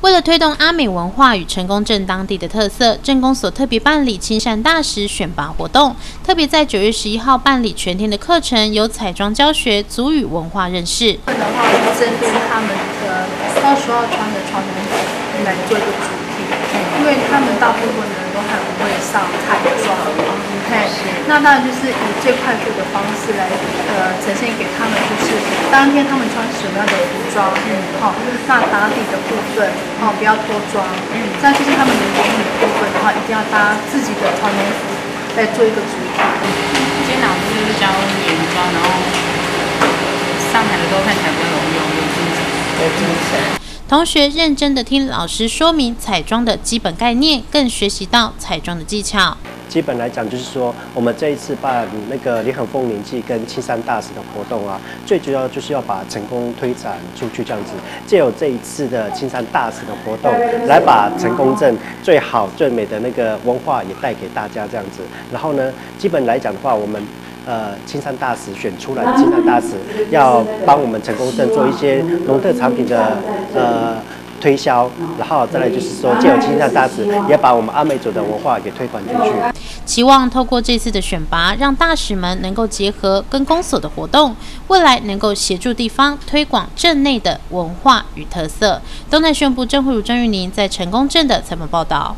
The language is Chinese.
为了推动阿美文化与成功镇当地的特色，镇公所特别办理亲善大使选拔活动，特别在九月十一号办理全天的课程，有彩妆教学、足语文化认识。的话，针对他们的二十号穿的传统服来做一个主题，因为他们大部分的人都很不会上台。那当然就是以最快速的方式来呃呈现给他们，就是当天他们穿什么样的服装，嗯，好，那打底的部分，哦，不要脱妆，嗯，再就是他们的眼影的部分的话，一定要搭自己的传统服来做一个主题。今天老师就是教眼妆，然后上台的时候看起来比较容易有精神，有精神。同学认真的听老师说明彩妆的基本概念，更学习到彩妆的技巧。基本来讲，就是说我们这一次办那个联合丰年祭跟青山大使的活动啊，最主要就是要把成功推展出去，这样子。借有这一次的青山大使的活动，来把成功镇最好最美的那个文化也带给大家，这样子。然后呢，基本来讲的话，我们呃青山大使选出来的青山大使，要帮我们成功镇做一些农特产品的呃。推销，然后再来就是说，借由青山大使，也把我们阿美族的文化给推广出去。期望透过这次的选拔，让大使们能够结合跟公所的活动，未来能够协助地方推广镇内的文化与特色。东南宣布郑慧如、郑玉宁在成功镇的采访报道。